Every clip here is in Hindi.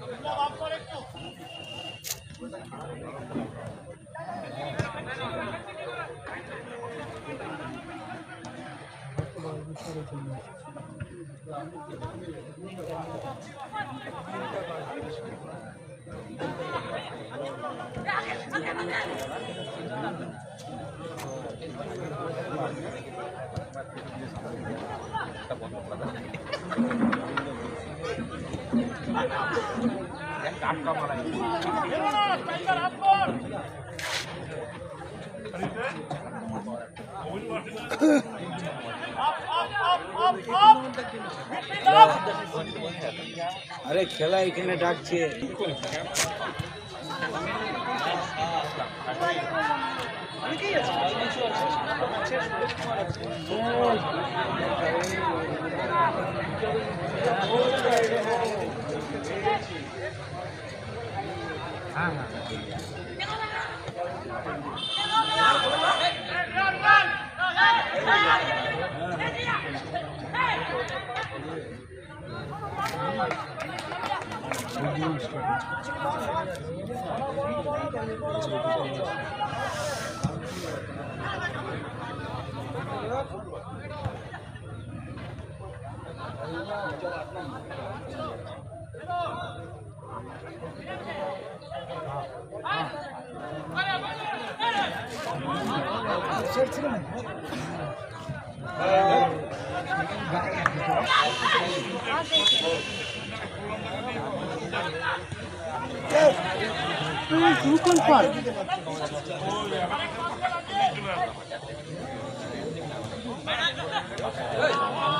Gracias. আরে খেলা এখানে ডাকছে हाँ हाँ কোন পার Hey!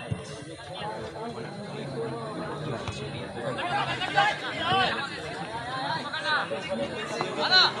하나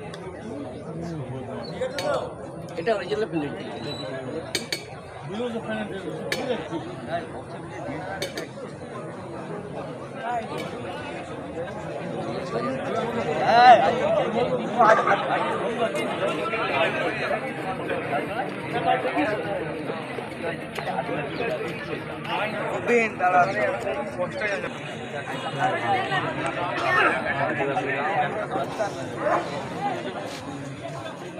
এটা অরিজিনাল পেনাল্টি দাঁড়া কষ্ট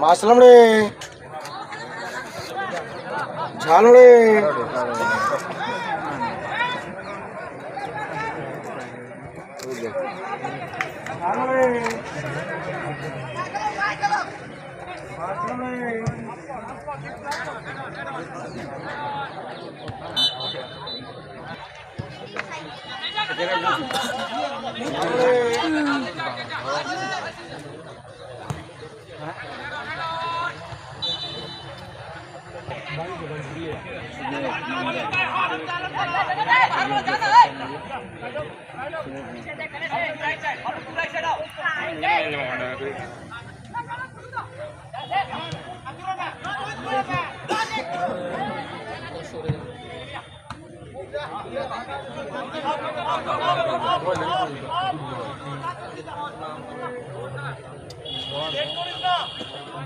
मासलमड़े झालड़े Thank Get going now!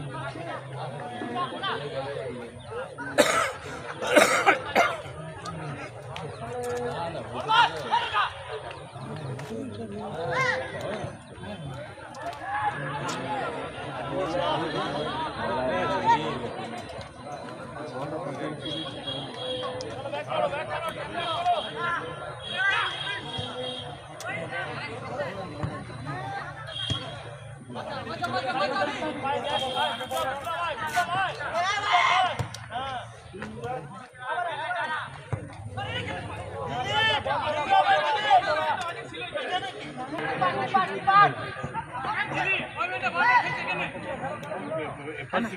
আমি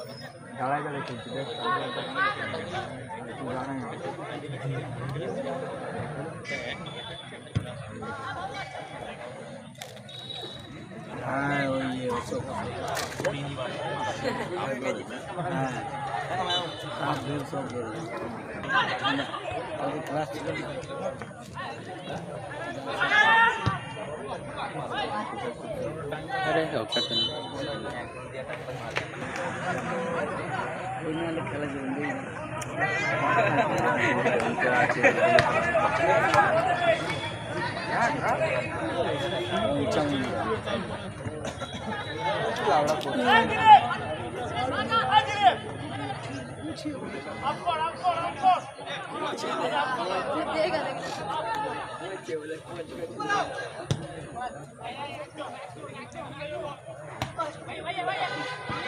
Jalan jalan ke sini. Ah, oh iya, sok. Ah, ah, belum sok. Kalau kelas. अरे हो कटन होने वाले खेला जिंदगी Vaya, vaya,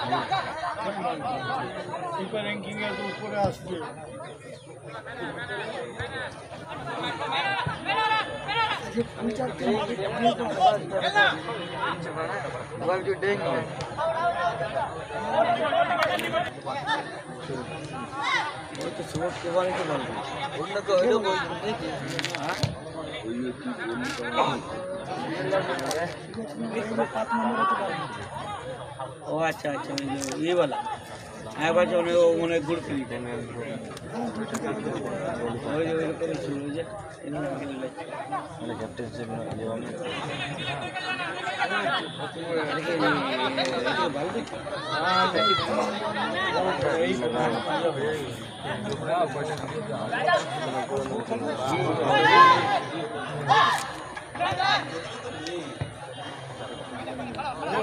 ऊपर रैंकिंग है तो ऊपर आसते वर्ल्ड जो डेंग है वो तो सोच के बारे में बोल रहे उन को हेलो बोल रहे कि हां ओ अच्छा अच्छा मैं ये वाला हाँ, है बस उन्हें वो उन्हें गुड़ पी थे मैं और जो इनको भी शुरू हो जाए इन्होंने कैप्टन से जो हम Brother! এই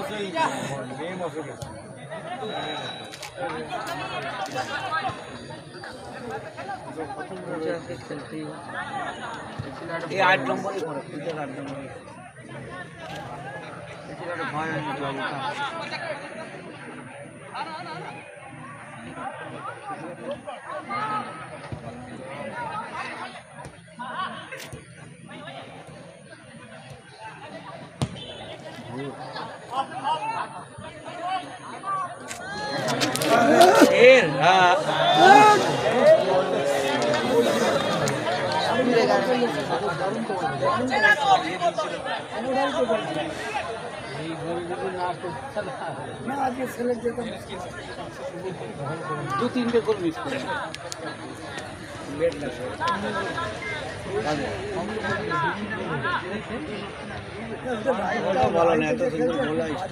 আট নম্বরই করে পূজার আট নম্বরই ভয় Thank you. এরা দু তিনটে করে মিস ভালো না এত সুন্দর বলা ইষ্ট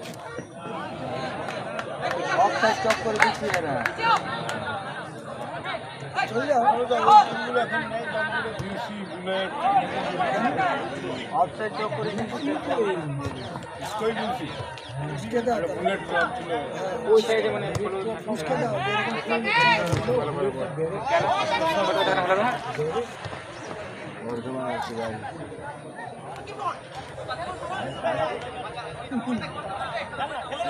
একটা স্টপ করে দিচ্ছি এরা অফসাইড ওই সাইডে মানে বর্ধমান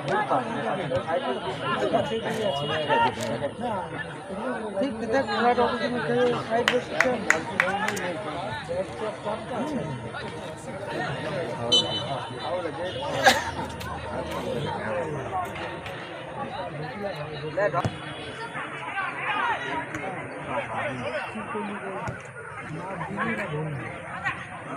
ঠিক দেখ ফ্লাইট অপরচুনিটি ফ্লাইট বেশি না দিদি না ঠিক আছে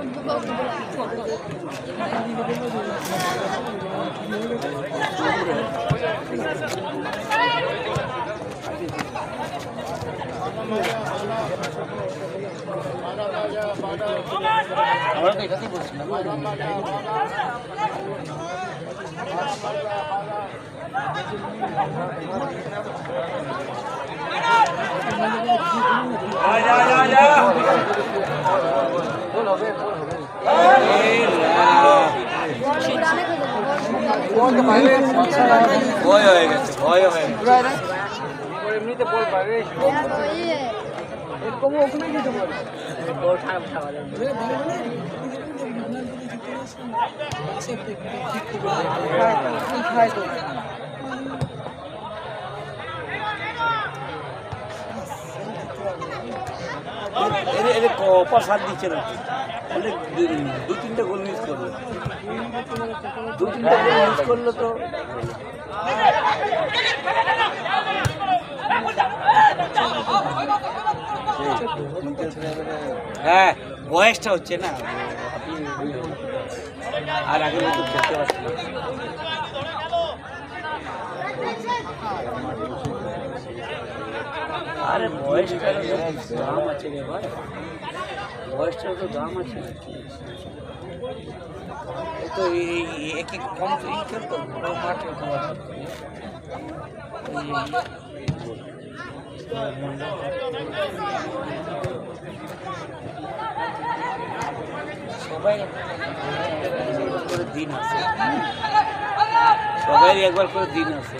Ya, ya, ya, ya. ভয় হয়ে গেছে ভয় হয়ে এমনিতে বল পাবে এরকম ওখানে কি তোমার বল খারাপ খাওয়া যাবে এটা এটা কপার সার দিচ্ছে না অনেক মানে দু তিনটা গোল মিস করলো দু তিনটা গোল মিস করলো তো হ্যাঁ বয়সটা হচ্ছে না আর আগে মতো খেলতে পারছি না আরে বয়সটার দাম আছে রে ভাই বয়সটার তো দাম আছে তো একে কম ই খেলতো মাঠে সবাই করে দিন আছে সবাই একবার করে দিন আছে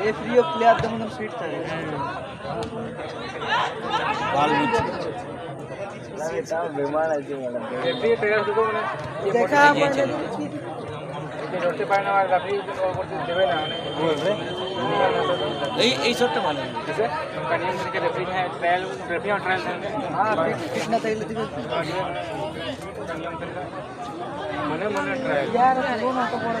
ರೆಫ್ರಿ ಪ್ಲೇ ಆದ ಮುಂದೆ ಸ್ವೀಟ್ ತಡೆ ಬಾಲ್ ಮುಚ್ಚಿ ವಿಮಾನ ಐತಿ ಮೇಡಮ್ ರೆಫ್ರಿ ಟೈಗರ್ ಸಿಗೋ ಮನೆ देखा मैंने रोटी पाने वाला ರೆಫ್ರಿ ಕೊಡ್ತಿ ದೇವೆ ನಾ ಹೋಗ್ರೆ এই এই শটটা ভালো আছে কানিয়া থেকে রেফ্রি হ্যাঁ ট্রায়াল রেফ্রি আর ট্রায়াল হ্যাঁ कितना टाइम लगेगा कानिया तरीका मने मने ट्रायल यार वो ना तो बोला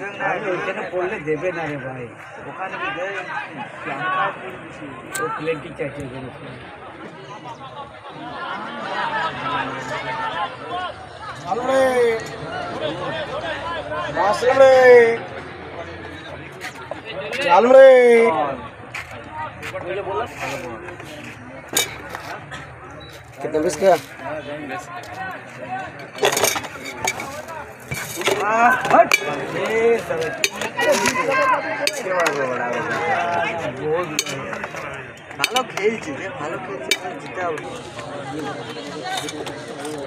আমি ওইখানে পড়লে দেবে না রে ভাই ওখানে ও প্লেনটি চাকরি করেছে ভালো রে আসলে রে চাল রে कितने बीस का ভালো খেলছি ভালো খেলছি জিতা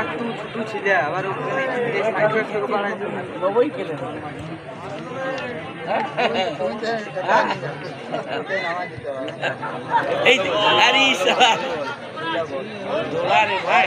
এক তুমি ছোট আবার নবই খেলে এই আরে ভাই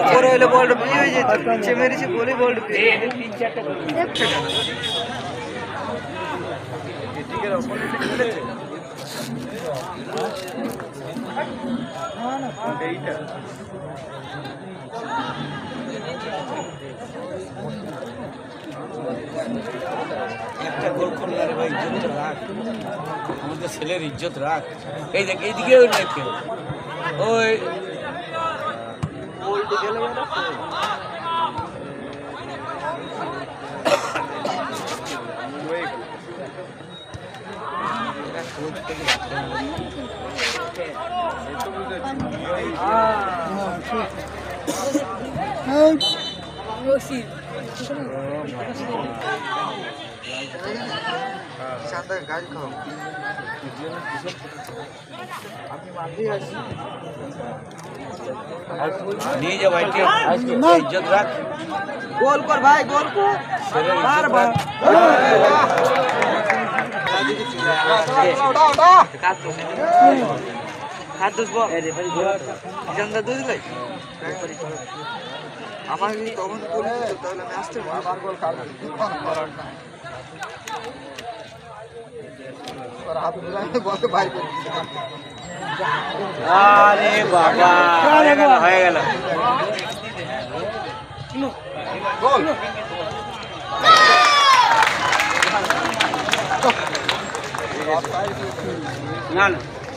উপরে হলে বলটা ভেঙে হয়ে যেত নিচে মেরেছে বলে বলটা এইটা একটা গোল করলে ভাই ইজ্জত রাখ আমাদের ছেলের ইজ্জত রাখ এই দেখ এইদিকেও নাই কেউ ওই রশিদ शानदार गाड़ी खाओ नहीं जब आईटी इज्जत रख गोल कर भाई गोल को मार बार हाथ दुसबो জানলা দুই দিলে আমার তখন বলি তাহলে আমি আসতে বারবার গোল খাবো আরে বাবা হয়ে গেল হয়ে গেল গোল না না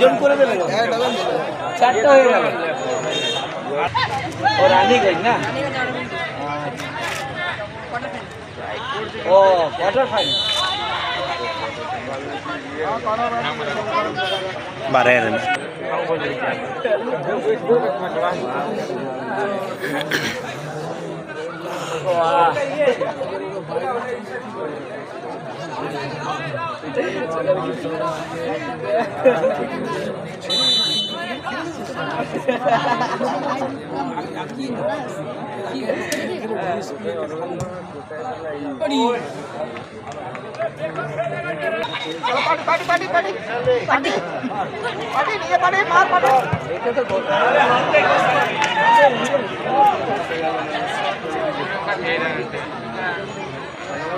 চারজন করে দেবেন চারটা হয়ে গেল ও রানীগঞ্জ না ও কোয়ার্টার ফাইনাল बारह रन वाह party party party party party ये पार्टी मार पार्टी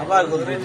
আবার ঘুরে এই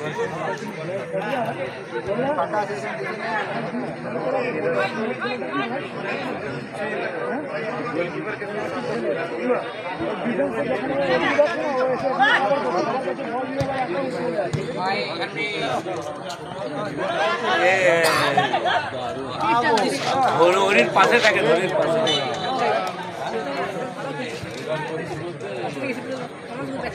হরির পাশে থাকে হরির পাশে থাকে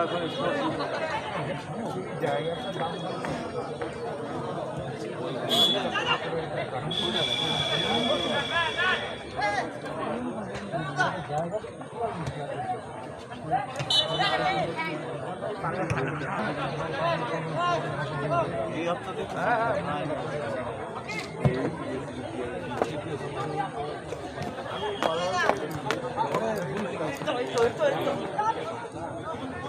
ওরা এখন জায়গাটা এই হপ্তাতে হ্যাঁ হ্যাঁ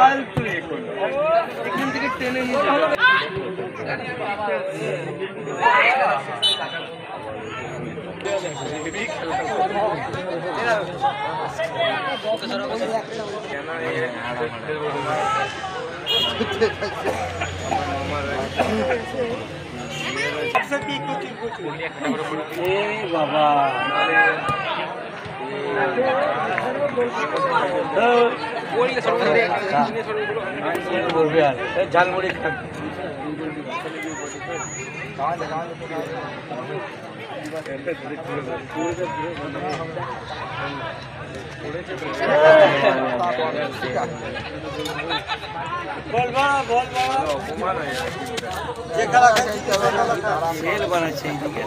ফালতু এ ইয়ে করলো থেকে টেনে বাবা ঝালমুড়ি খান खेल बना चाहिए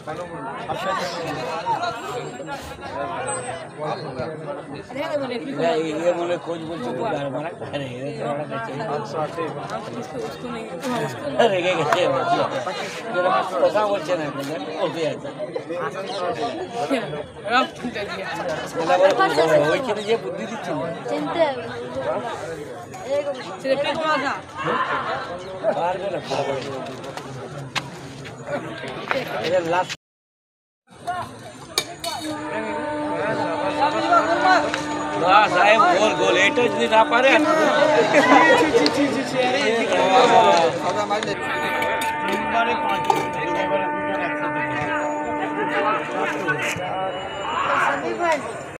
ये बोले कोच बोल चुके हमारा घर है अरे क्या कहते हैं तेरा पैसा बोल चेना है मुझे बोल दिया था राम चिंता दिया बोला बोला वो इच्छा ये बुद्धि दी थी चिंता एक चिंता कौन सा बाहर में रखा સાહેબ ગોલ ગોલ એટો જ ના પાડે સંદીપભાઈ